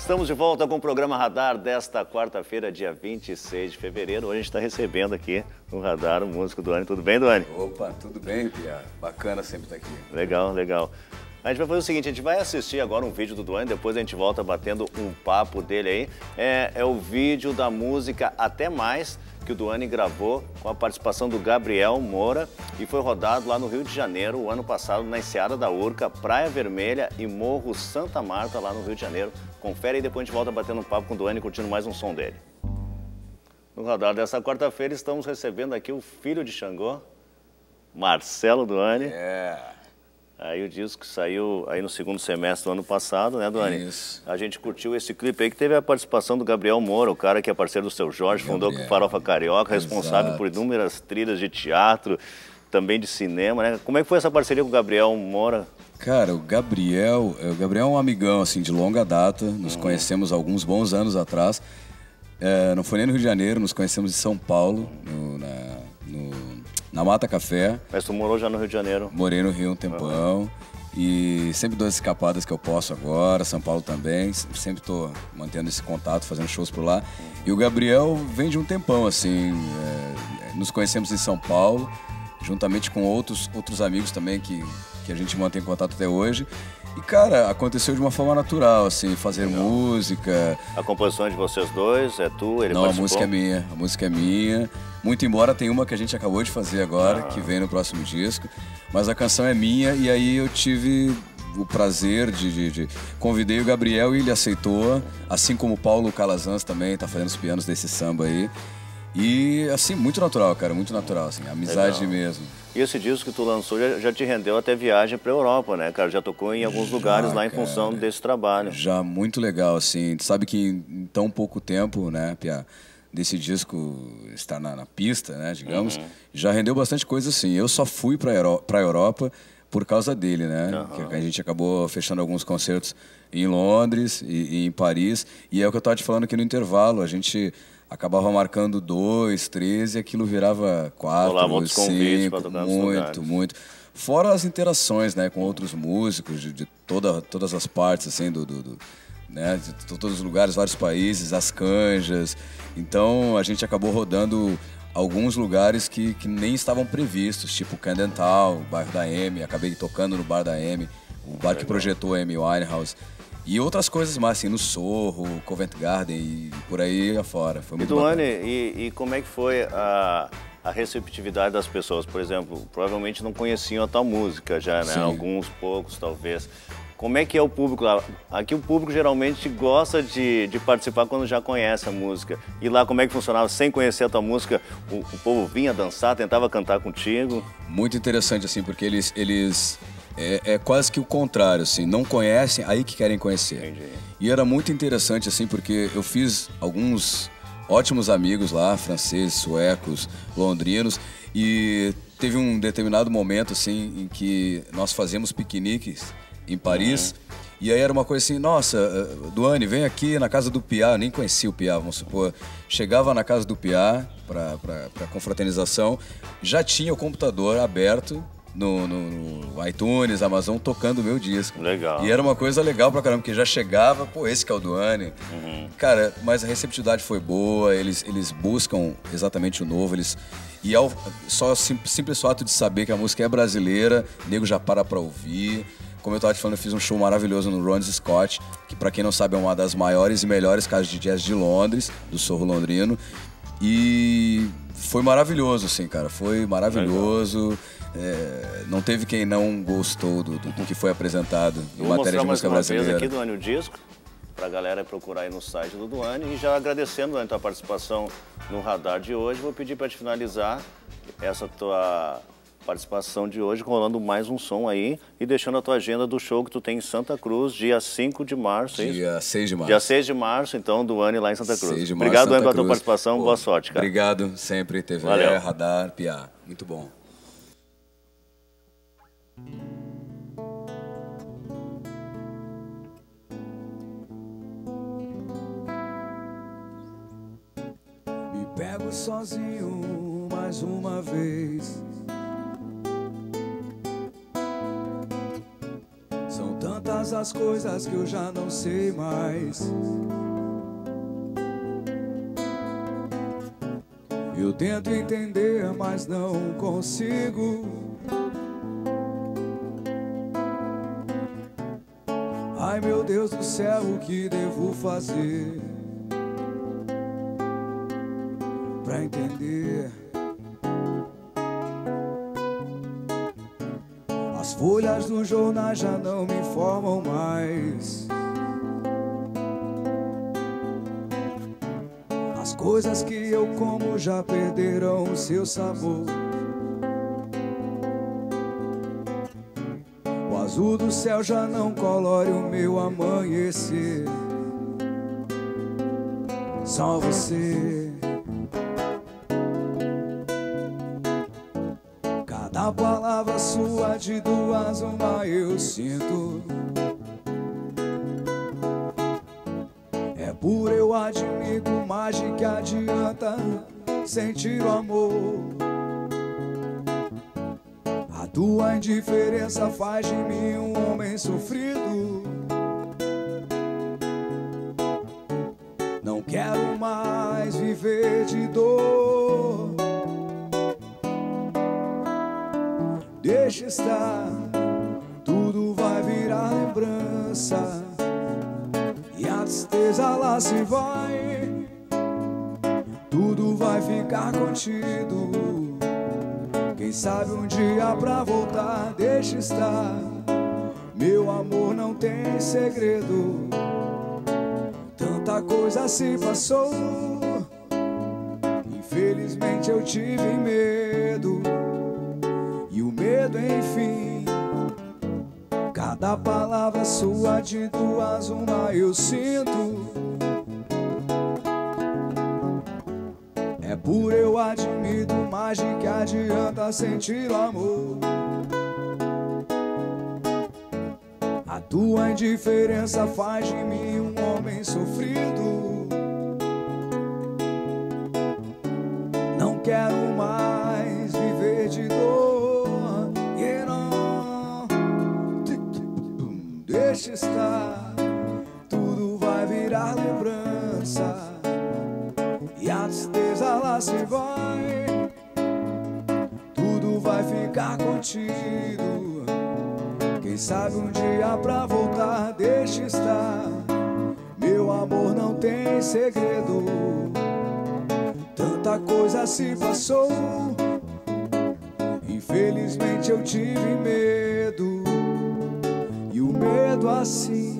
Estamos de volta com o programa Radar desta quarta-feira, dia 26 de fevereiro. Hoje a gente está recebendo aqui no Radar o músico Duane. Tudo bem, Duane? Opa, tudo bem, Pia? Bacana sempre estar aqui. Legal, legal. A gente vai fazer o seguinte, a gente vai assistir agora um vídeo do Duane, depois a gente volta batendo um papo dele aí. É, é o vídeo da música Até Mais, que o Duane gravou com a participação do Gabriel Moura e foi rodado lá no Rio de Janeiro o ano passado na Enseada da Urca, Praia Vermelha e Morro Santa Marta, lá no Rio de Janeiro. Confere e depois a gente volta batendo um papo com o Duane curtindo mais um som dele. No radar dessa quarta-feira estamos recebendo aqui o filho de Xangô, Marcelo Duane. É. Aí o disco saiu aí no segundo semestre do ano passado, né, Duane? Isso. A gente curtiu esse clipe aí que teve a participação do Gabriel Moura, o cara que é parceiro do seu Jorge, fundou Gabriel. Farofa Carioca, responsável Exato. por inúmeras trilhas de teatro, também de cinema, né? Como é que foi essa parceria com o Gabriel Moura? Cara, o Gabriel, o Gabriel é um amigão assim de longa data. Nos conhecemos há alguns bons anos atrás. É, não foi nem no Rio de Janeiro, nos conhecemos em São Paulo, no- na, Mata Café. Mas tu morou já no Rio de Janeiro. Morei no Rio um tempão. E sempre dou as escapadas que eu posso agora, São Paulo também. Sempre tô mantendo esse contato, fazendo shows por lá. E o Gabriel vem de um tempão, assim. é, nos conhecemos em São Paulo, juntamente com outros, outros amigos também que, que a gente mantém contato até hoje. E, cara, aconteceu de uma forma natural, assim, fazer música, A composição é de vocês dois, é tu, ele não, a participou? música é minha. A música é minha. Muito embora tem uma que a gente acabou de fazer agora, que vem no próximo disco. Mas a canção é minha e aí eu tive o prazer de, de- de- Convidei o Gabriel e ele aceitou. Assim como o Paulo Calazans também tá fazendo os pianos desse samba aí. E assim, muito natural, cara, muito natural, assim, amizade Legal. mesmo. E esse disco que tu lançou já, já te rendeu até viagem pra Europa, né, cara? Já tocou em alguns lugares lá em cara. função desse trabalho. Já muito legal, assim. Tu sabe que em, em tão pouco tempo, né, Pia, desse disco estar na, na pista, né, digamos, já rendeu bastante coisa, assim. Eu só fui pra, Euro, pra Europa por causa dele, né? Que a gente acabou fechando alguns concertos em Londres e, e em Paris. E é o que eu tava te falando aqui no intervalo. A gente acabava marcando dois, três e aquilo virava quatro, convites cinco, muito, muito. Fora as interações, né, com outros músicos de, de toda, todas as partes, assim, do, do- do- né, de to- todos os lugares, vários países, as canjas. Então, a gente acabou rodando alguns lugares que, que nem estavam previstos, tipo Camden Town, o bairro da M, acabei tocando no bar da M, o bar que projetou a Amy Winehouse. E outras coisas mais, assim, no Sorro, Covent Garden e por aí afora. Foi E muito Duane, bacana. e, e como é que foi a, a receptividade das pessoas? Por exemplo, provavelmente não conheciam a tua música já, né? Sim. Alguns poucos, talvez. Como é que é o público lá? Aqui o público geralmente gosta de, de participar quando já conhece a música. E lá como é que funcionava? Sem conhecer a tua música, o, o povo vinha dançar, tentava cantar contigo? Muito interessante, assim, porque eles. eles é, é quase que o contrário, assim, não conhecem, aí que querem conhecer. Entendi. E era muito interessante, assim, porque eu fiz alguns ótimos amigos lá, franceses, suecos, londrinos, e teve um determinado momento, assim, em que nós fazíamos piqueniques em Paris. E aí era uma coisa assim, nossa, eh, Duane, vem aqui na casa do Piá, eu nem conhecia o Piá, vamos supor. Chegava na casa do Piá para confraternização, já tinha o computador aberto no, no- no iTunes, Amazon, tocando o meu disco. Legal. E era uma coisa legal pra caramba, porque já chegava, pô, esse que é o Duane. Cara, mas a receptividade foi boa, eles, eles buscam exatamente o novo, eles... E ao, só o sim- simples fato de saber que a música é brasileira, o nego já para pra ouvir. Como eu tava te falando, eu fiz um show maravilhoso no Ron's Scott, que pra quem não sabe é uma das maiores e melhores casas de jazz de Londres, do Sorro Londrino. E foi maravilhoso, assim, cara. Foi maravilhoso. É, não teve quem não gostou do, do- do que foi apresentado em vou matéria de mais música uma vez aqui, Duane, o disco, pra galera procurar aí no site do Duane. E já agradecendo, Duane, tua participação no Radar de hoje, vou pedir pra te finalizar essa tua participação de hoje, rolando mais um som aí e deixando a tua agenda do show que tu tem em Santa Cruz, dia 5 de março, é? Dia 6 de março. Dia 6 de março, então, Duane lá em Santa Cruz. 6 de março, Obrigado, Santa pela tua participação. Pô, Boa sorte, cara. Obrigado sempre, TV, Valeu. Radar, Piá. Muito bom. Me pego sozinho mais uma vez. Tantas coisas que eu já não sei mais. Eu tento entender, mas não consigo. Ai meu Deus do céu, o que devo fazer pra entender? As folhas do jornal já não me informam mais. As coisas que eu como já perderam o seu sabor. O azul do céu já não colore o meu amanhecer. Só você. Cada palavra sua de duas uma eu sinto. É por eu admito, mas de que adianta sentir o amor? A tua indiferença faz de mim um homem sofrido. Não quero mais viver de dor. Deixa estar, tudo vai virar lembrança. E a tristeza lá se vai, tudo vai ficar contido. Quem sabe um dia pra voltar, deixa estar. Meu amor não tem segredo, tanta coisa se passou. Infelizmente eu tive medo, medo, enfim. Cada palavra sua de duas uma eu sinto. É por eu admito, mas de que adianta sentir o amor? A tua indiferença faz de mim um homem sofrido. Não quero vai ficar contido. Quem sabe um dia pra voltar, deixa estar. Meu amor não tem segredo, tanta coisa se passou. Infelizmente eu tive medo, e o medo assim.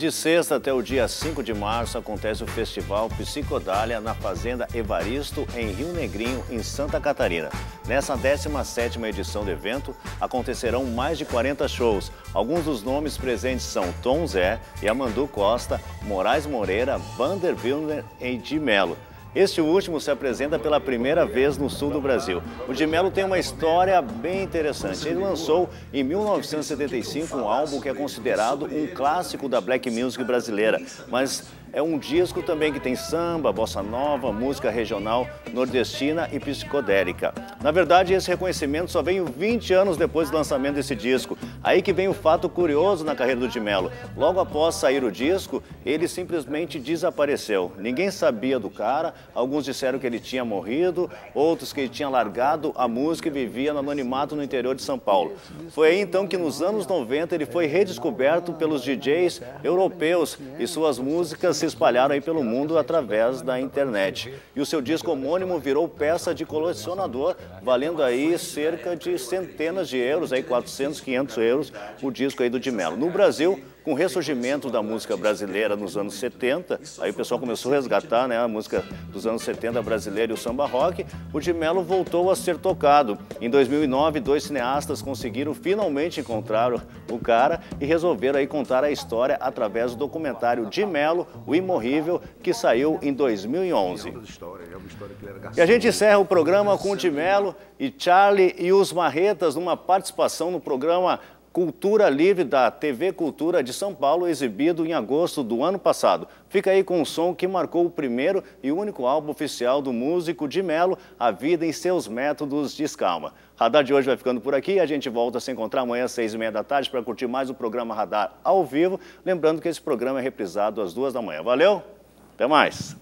De sexta até o dia 5 de março acontece o Festival Psicodália na Fazenda Evaristo, em Rio Negrinho, em Santa Catarina. Nessa 17ª edição do evento, acontecerão mais de 40 shows. Alguns dos nomes presentes são Tom Zé, Yamandu Costa, Moraes Moreira, Vander Wilner e Di Mello. Este último se apresenta pela primeira vez no sul do Brasil. O de Mello tem uma história bem interessante. Ele lançou em 1975 um álbum que é considerado um clássico da black music brasileira, mas é um disco também que tem samba, bossa nova, música regional nordestina e psicodélica. Na verdade, esse reconhecimento só veio 20 anos depois do lançamento desse disco. Aí que vem o fato curioso na carreira do Di Mello. Logo após sair o disco, ele simplesmente desapareceu. Ninguém sabia do cara, alguns disseram que ele tinha morrido, outros que ele tinha largado a música e vivia no anonimato no interior de São Paulo. Foi aí então que nos anos 90 ele foi redescoberto pelos DJs europeus e suas músicas se espalharam aí pelo mundo através da internet. E o seu disco homônimo virou peça de colecionador, valendo aí cerca de centenas de euros, aí 400, 500 euros, o disco aí do Di Mello. No Brasil, com o ressurgimento da música brasileira nos anos 70, aí o pessoal começou a resgatar né, a música dos anos 70 brasileira e o samba rock, o Di Mello voltou a ser tocado. Em 2009, dois cineastas conseguiram finalmente encontrar o cara e resolveram aí contar a história através do documentário Di Mello, o Imorrível, que saiu em 2011. E a gente encerra o programa com o Di Mello e Charlie e os Marretas numa participação no programa Cultura Livre da TV Cultura de São Paulo, exibido em agosto do ano passado. Fica aí com um som que marcou o primeiro e único álbum oficial do músico de Melo, A Vida em Seus Métodos de Escalma. Radar de hoje vai ficando por aqui. A gente volta a se encontrar amanhã às seis e meia da tarde para curtir mais o programa Radar ao vivo. Lembrando que esse programa é reprisado às duas da manhã. Valeu, até mais!